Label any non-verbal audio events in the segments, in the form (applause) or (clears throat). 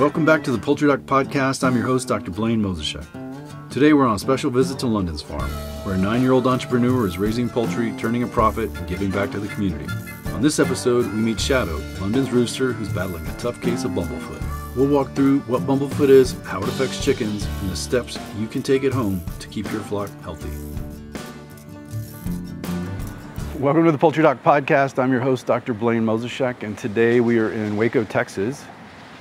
Welcome back to the Poultry Doc Podcast. I'm your host, Dr. Blayne Moseshek. Today we're on a special visit to Londyn's farm, where a nine year old entrepreneur is raising poultry, turning a profit, and giving back to the community. On this episode, we meet Shadow, Londyn's rooster who's battling a tough case of bumblefoot. We'll walk through what bumblefoot is, how it affects chickens, and the steps you can take at home to keep your flock healthy. Welcome to the Poultry Doc Podcast. I'm your host, Dr. Blayne Moseshek, and today we are in Waco, Texas,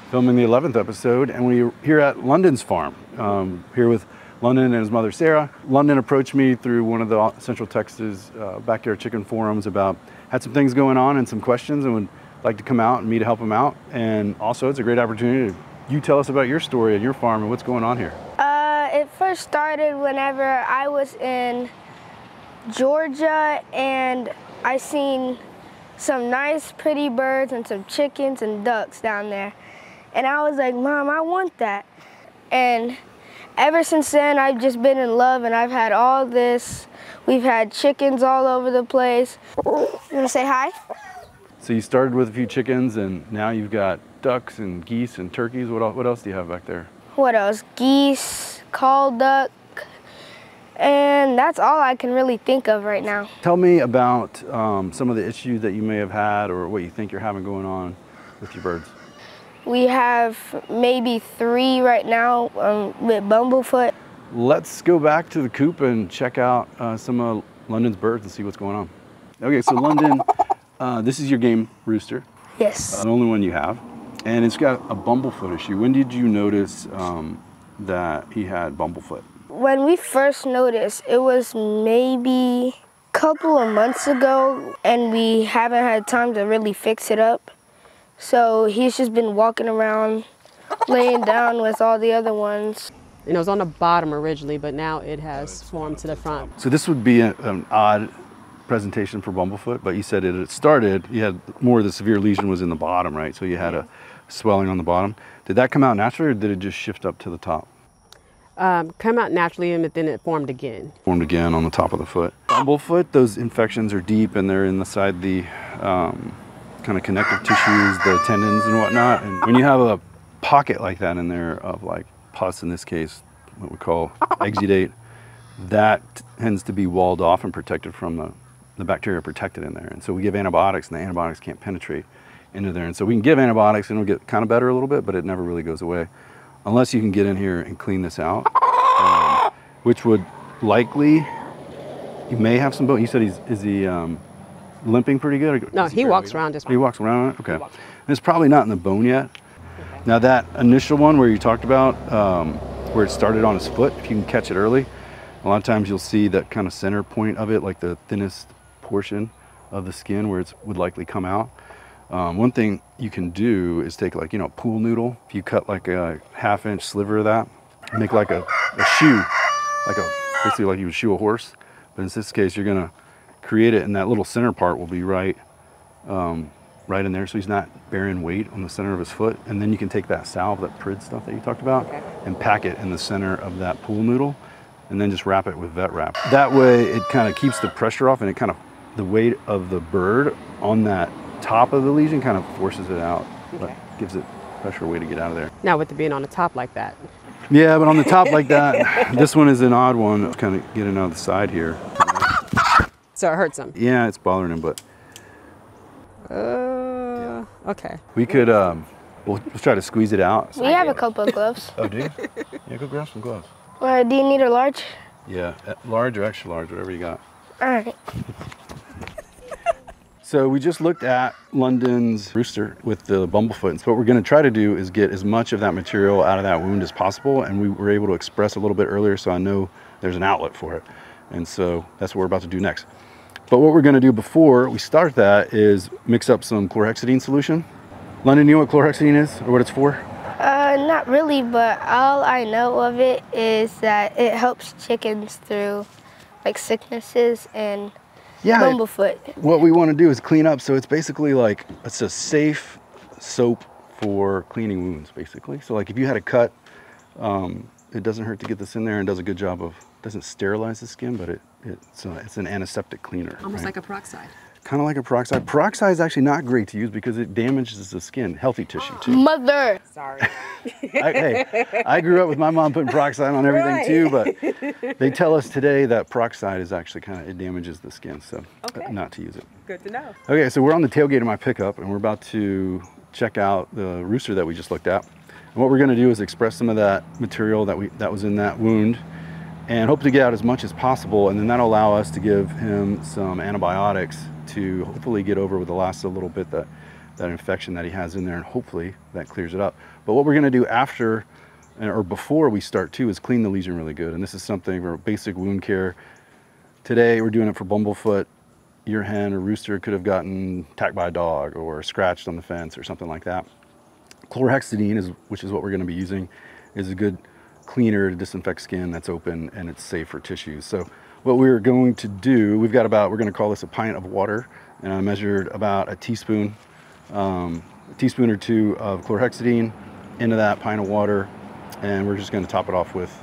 filming the 11th episode, and we're here at Londyn's farm, um, here with Londyn and his mother Sarah. Londyn approached me through one of the Central Texas uh, backyard chicken forums about had some things going on and some questions, and would like to come out and me to help him out. And also, it's a great opportunity. To you tell us about your story at your farm and what's going on here. Uh, it first started whenever I was in Georgia and I seen some nice pretty birds and some chickens and ducks down there. And I was like, Mom, I want that. And ever since then, I've just been in love and I've had all this. We've had chickens all over the place. You wanna say hi? So you started with a few chickens, and now you've got ducks and geese and turkeys. What else, what else do you have back there? What else? Geese, call duck, and that's all I can really think of right now. Tell me about um, some of the issues that you may have had, or what you think you're having going on with your birds. We have maybe three right now um, with bumblefoot. Let's go back to the coop and check out uh, some of Londyn's birds and see what's going on. Okay, so Londyn, uh, this is your game rooster, Yes. the only one you have, and it's got a bumblefoot issue. When did you notice um, that he had bumblefoot? When we first noticed, it was maybe a couple of months ago, and we haven't had time to really fix it up. So he's just been walking around, (laughs) laying down with all the other ones. And it was on the bottom originally, but now it has formed to the front. So this would be a, an odd presentation for bumblefoot, but you said it had started. You had more of the severe lesion was in the bottom, right? So you had a swelling on the bottom. Did that come out naturally, or did it just shift up to the top? Um, come out naturally and then it formed again. Formed again on the top of the foot. Bumblefoot, those infections are deep and they're in the side the um, kind of connective tissues, the tendons and whatnot. And when you have a pocket like that in there of like pus, in this case, what we call exudate, that tends to be walled off and protected from the, the bacteria protected in there. And so we give antibiotics and the antibiotics can't penetrate into there. And so we can give antibiotics and it'll get kind of better a little bit, but it never really goes away unless you can get in here and clean this out, um, which would likely, you may have some bone. You said he's, is he um, limping pretty good? or No, is he walks around just He walks around, okay. And it's probably not in the bone yet. Now that initial one where you talked about, um, where it started on his foot, if you can catch it early, a lot of times you'll see that kind of center point of it, like the thinnest portion of the skin where it would likely come out. Um, one thing you can do is take like, you know, a pool noodle. If you cut like a half inch sliver of that, make like a, a shoe, like a, basically like you would shoe a horse. But in this case, you're gonna create it and that little center part will be right, um, right in there. So he's not bearing weight on the center of his foot. And then you can take that salve, that Prid stuff that you talked about Okay. and pack it in the center of that pool noodle and then just wrap it with vet wrap. That way it kind of keeps the pressure off and it kind of, the weight of the bird on that top of the lesion kind of forces it out, Okay. gives it pressure way to get out of there. Now with it being on the top like that. Yeah, but on the top like that, (laughs) this one is an odd one, kind of getting out the side here. So it hurts him. Yeah, it's bothering him, but Uh, okay. we could, um, we'll, we'll try to squeeze it out. We have a couple of gloves. Oh, do you? Yeah, go grab some gloves. Uh, do you need a large? Yeah, uh, large or extra large, whatever you got. All right. So we just looked at Londyn's rooster with the bumblefoot. And so what we're going to try to do is get as much of that material out of that wound as possible. And we were able to express a little bit earlier, so I know there's an outlet for it. And so that's what we're about to do next. But what we're going to do before we start that is mix up some chlorhexidine solution. Londyn, you know what chlorhexidine is or what it's for? Uh, not really, but all I know of it is that it helps chickens through like sicknesses and Yeah. it- bumblefoot. what we want to do is clean up. So it's basically like it's a safe soap for cleaning wounds, basically. So like if you had a cut, um, it doesn't hurt to get this in there and does a good job of doesn't sterilize the skin, but it it's a, it's an antiseptic cleaner. Almost right? like a peroxide. kind of like a peroxide. Peroxide is actually not great to use because it damages the skin, healthy tissue too. Mother. Sorry. (laughs) I, hey, I grew up with my mom putting peroxide on everything Right. too, but (laughs) they tell us today that peroxide is actually kind of, it damages the skin, so uh, Okay. not to use it. Good to know. Okay, so we're on the tailgate of my pickup and we're about to check out the rooster that we just looked at. And what we're gonna do is express some of that material that we that was in that wound and hope to get out as much as possible and then that'll allow us to give him some antibiotics to hopefully get over with the last little bit that that infection that he has in there and hopefully that clears it up. But what we're gonna do after uh, or before we start too is clean the lesion really good. And this is something for basic wound care. Today we're doing it for bumblefoot. Your hen or rooster could have gotten attacked by a dog or scratched on the fence or something like that. Chlorhexidine is, which is what we're going to be using, is a good cleaner to disinfect skin that's open and it's safe for tissues. So what we're going to do, we've got about, we're going to call this a pint of water, and I measured about a teaspoon, um, a teaspoon or two of chlorhexidine into that pint of water, and we're just going to top it off with,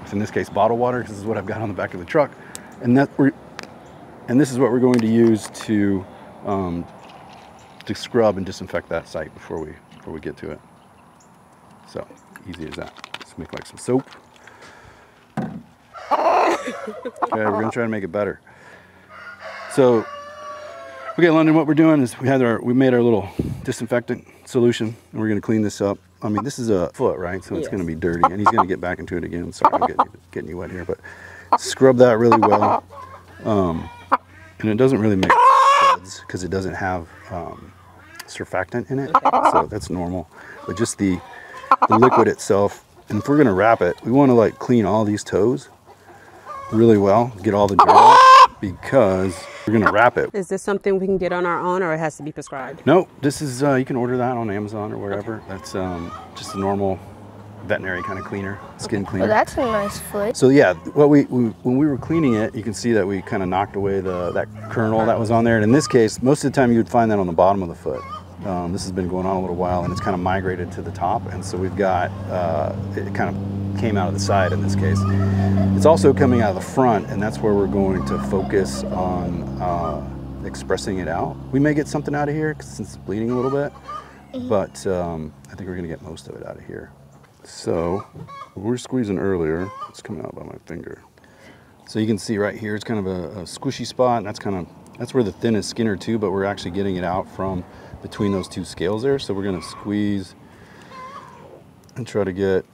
with in this case, bottled water, because this is what I've got on the back of the truck, and that we're, and this is what we're going to use to um, to scrub and disinfect that site before we before we get to it. So easy as that. Let's make like some soap. (laughs) Okay, we're gonna try to make it better. So, okay, Londyn, what we're doing is we had our we made our little disinfectant solution, and we're gonna clean this up. I mean, this is a foot, right? So it's Yes. gonna be dirty, and he's gonna get back into it again. Sorry, I'm getting you, getting you wet here, but scrub that really well. Um, and it doesn't really make suds because it doesn't have um, surfactant in it, so that's normal. But just the the liquid itself, and if we're gonna wrap it, we want to like clean all these toes really well, get all the dirt off, because we're gonna wrap it. Is this something we can get on our own or it has to be prescribed? No, this is uh, you can order that on Amazon or wherever. That's um, just a normal veterinary kind of cleaner, skin cleaner. Well, that's a nice foot. So yeah, what we, we when we were cleaning it, you can see that we kind of knocked away the that kernel that was on there. And in this case, most of the time you would find that on the bottom of the foot. Um, this has been going on a little while, and it's kind of migrated to the top. And so we've got uh, it kind of came out of the side in this case. It's also coming out of the front, and that's where we're going to focus on uh, expressing it out. We may get something out of here since it's bleeding a little bit, but um, I think we're going to get most of it out of here. So we we're squeezing earlier. It's coming out by my finger. So you can see right here, it's kind of a, a squishy spot, and that's kind of that's where the thinnest skin are too. But we're actually getting it out from between those two scales there. So we're gonna squeeze and try to get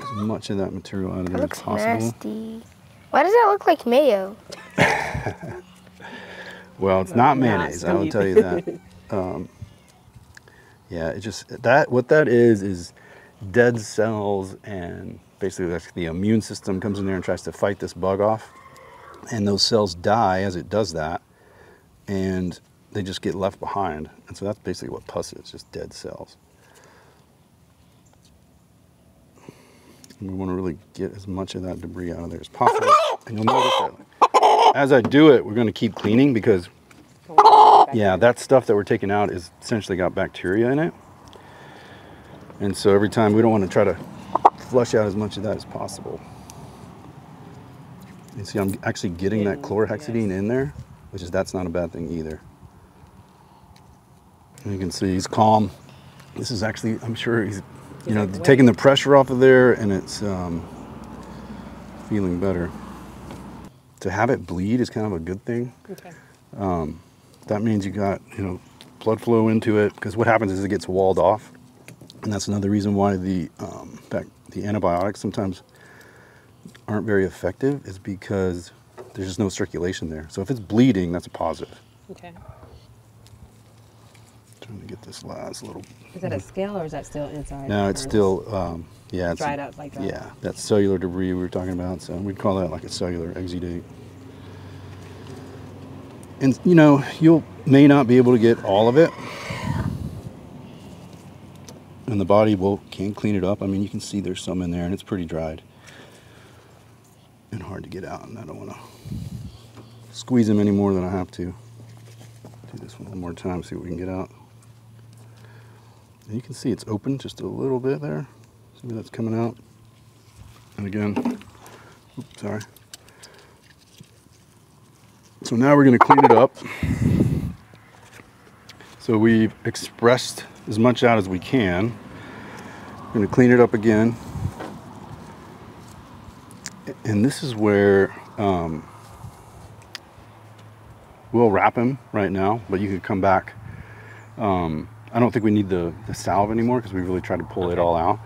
as much of that material out of It there as possible. nasty. Why does that look like mayo? (laughs) Well, it's not Not mayonnaise. I will sweet. tell you that. (laughs) um, yeah, it just that what that is is dead cells, and basically that's the immune system comes in there and tries to fight this bug off, and those cells die as it does that, and they just get left behind, and so that's basically what pus is, just dead cells. And we want to really get as much of that debris out of there as possible. And you'll notice that as I do it, we're going to keep cleaning because yeah, that stuff that we're taking out is essentially got bacteria in it. And so every time we don't want to try to flush out as much of that as possible. You see, I'm actually getting that chlorhexidine in there, which is that's not a bad thing either. You can see he's calm. This is actually, I'm sure he's, you He's know, like, taking the pressure off of there, and it's um, feeling better. To have it bleed is kind of a good thing Okay. that means you got you know blood flow into it because what happens is it gets walled off and that's another reason why the um, back, the antibiotics sometimes aren't very effective is because there's just no circulation there so if it's bleeding that's a positive Okay. Trying to get this last little Is that a scale or is that still inside? no it's still um, yeah it's Dried up like that? yeah that cellular debris we were talking about so we'd call that like a cellular exudate. And you know you'll may not be able to get all of it. And the body will can clean it up. I mean you can see there's some in there and it's pretty dried and hard to get out and i don't want to squeeze them any more than i have to. Do this one more time see what we can get out and you can see it's open just a little bit there see where that's coming out and again oops, sorry So now we're gonna clean it up. So we've expressed as much out as we can. We're gonna clean it up again. And this is where um, we'll wrap him right now, but you could come back. Um, I don't think we need the, the salve anymore because we really tried to pull it all out.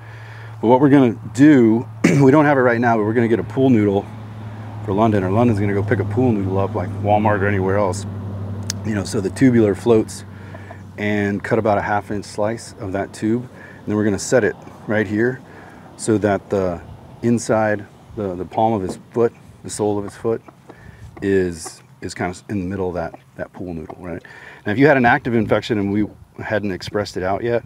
But what we're gonna do, (clears throat) we don't have it right now, but we're gonna get a pool noodle for Londyn, or Londyn's gonna go pick a pool noodle up like Walmart or anywhere else. You know, so the tubular floats and cut about a half inch slice of that tube. And then we're gonna set it right here so that the inside, the, the palm of his foot, the sole of his foot is is kind of in the middle of that, that pool noodle, right? Now, if you had an active infection and we hadn't expressed it out yet,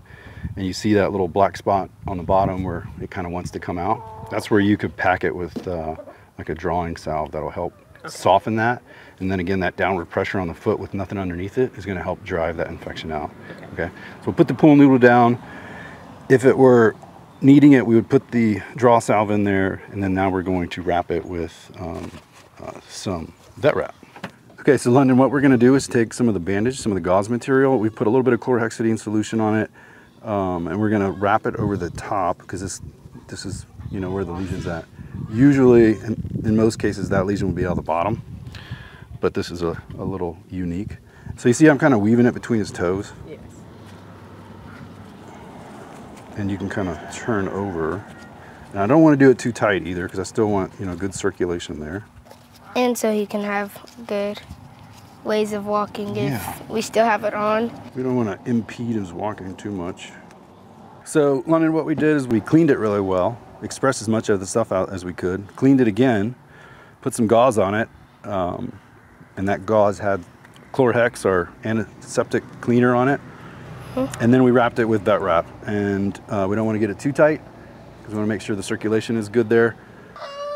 and you see that little black spot on the bottom where it kind of wants to come out, that's where you could pack it with uh, like a drawing salve that'll help okay. soften that. And then again, that downward pressure on the foot with nothing underneath it is gonna help drive that infection out, okay? okay? So we'll put the pool noodle down. If it were needing it, we would put the draw salve in there, and then now we're going to wrap it with um, uh, some vet wrap. Okay, so Londyn, what we're gonna do is take some of the bandage, some of the gauze material. We put a little bit of chlorhexidine solution on it, um, and we're gonna wrap it over the top because this, this is, you know, where the lesion's at. Usually, in, in, most cases, that lesion will be on the bottom, but this is a, a little unique. So you see I'm kind of weaving it between his toes? Yes. And you can kind of turn over. And I don't want to do it too tight either because I still want, you know, good circulation there. And so he can have good ways of walking if yeah. we still have it on. We don't want to impede his walking too much. So, Londyn, what we did is we cleaned it really well, expressed as much of the stuff out as we could, cleaned it again, put some gauze on it, um, and that gauze had Chlorhex, our antiseptic cleaner on it. Hmm. And then we wrapped it with vet wrap. And uh, we don't want to get it too tight because we want to make sure the circulation is good there.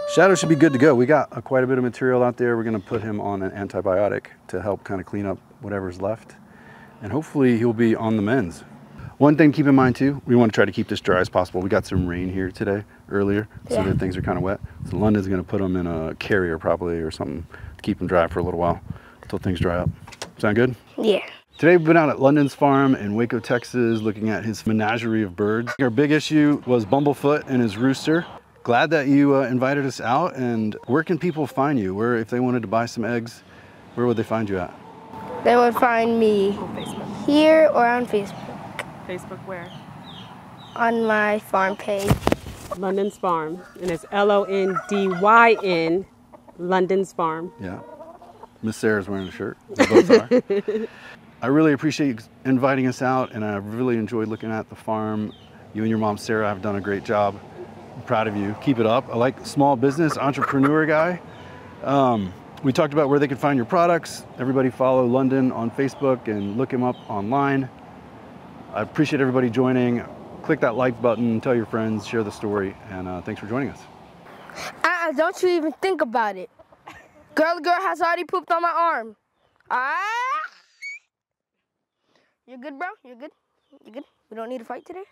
Shadow should be good to go. We got uh, quite a bit of material out there. We're gonna put him on an antibiotic to help kind of clean up whatever's left. And hopefully he'll be on the mends. One thing to keep in mind too, we want to try to keep this dry as possible. We got some rain here today, earlier, so yeah. that things are kind of wet. So Londyn's gonna put them in a carrier probably or something to keep them dry for a little while until things dry up. Sound good? Yeah. Today we've been out at Londyn's farm in Waco, Texas, looking at his menagerie of birds. Our big issue was Bumblefoot and his rooster glad that you uh, invited us out. And where can people find you? Where, if they wanted to buy some eggs, where would they find you at? They would find me here or on Facebook. Facebook where? On my farm page. Londyn's Farm, and it's L-O-N-D-Y-N, Londyn's Farm. Yeah. Miss Sarah's wearing a shirt. They both are. (laughs) I really appreciate you inviting us out, and I really enjoyed looking at the farm. You and your mom, Sarah, have done a great job proud of you. Keep it up. I like small business entrepreneur guy. Um, we talked about where they can find your products. Everybody follow Londyn on Facebook and look him up online. I appreciate everybody joining. Click that like button, tell your friends, share the story, and uh, thanks for joining us. Uh, don't you even think about it. Girl, girl has already pooped on my arm. Ah! You're good, bro? You're good? You good? We don't need to fight today?